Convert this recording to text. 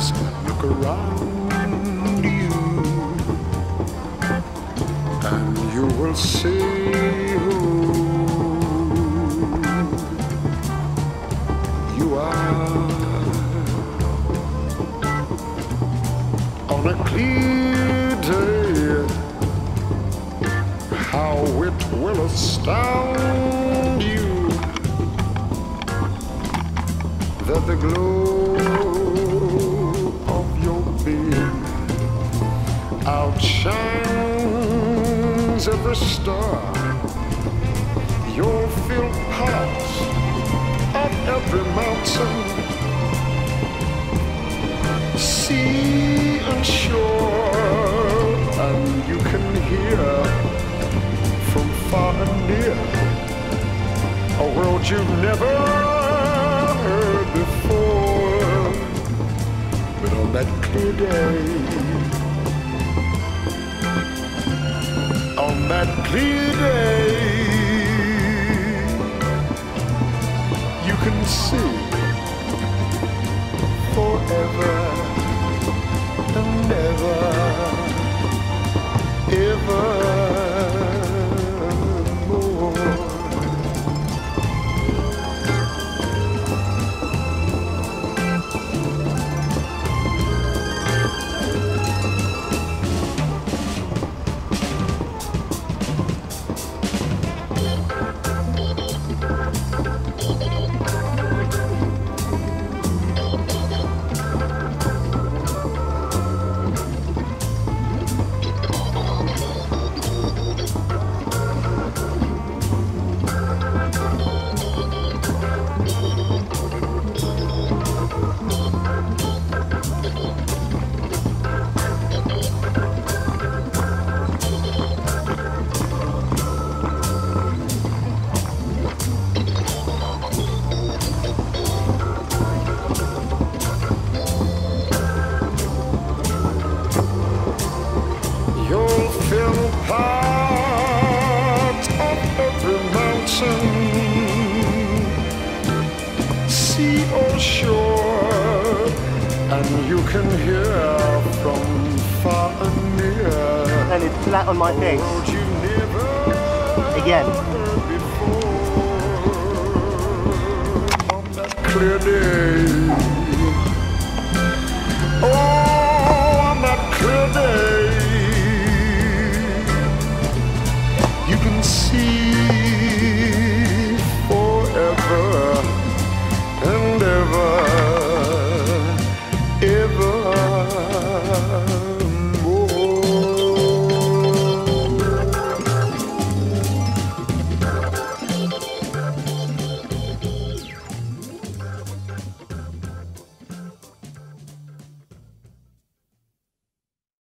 eyes, look around you, and you will see who you are. On a clear day, how it will astound you that the glow outshines every star. You'll feel parts of every mountain, sea and shore, and you can hear from far and near a world you've never heard before. But on that clear day, that clear day, you can hear from far and near. And it's flat on my face. World you never Again. On that clear day.